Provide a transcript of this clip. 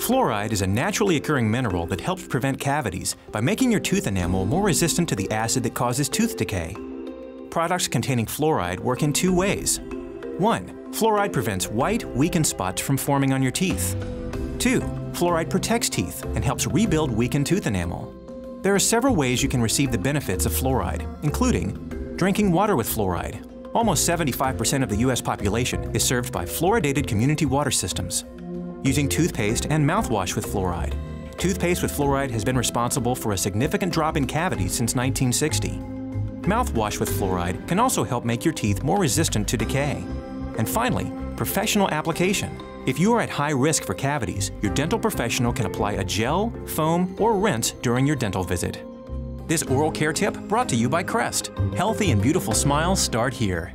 Fluoride is a naturally occurring mineral that helps prevent cavities by making your tooth enamel more resistant to the acid that causes tooth decay. Products containing fluoride work in two ways. 1. Fluoride prevents white, weakened spots from forming on your teeth. 2. Fluoride protects teeth and helps rebuild weakened tooth enamel. There are several ways you can receive the benefits of fluoride, including drinking water with fluoride. Almost 75% of the U.S. population is served by fluoridated community water systems. Using toothpaste and mouthwash with fluoride. Toothpaste with fluoride has been responsible for a significant drop in cavities since 1960. Mouthwash with fluoride can also help make your teeth more resistant to decay. And finally, professional application. If you are at high risk for cavities, your dental professional can apply a gel, foam, or rinse during your dental visit. This oral care tip brought to you by Crest. Healthy and beautiful smiles start here.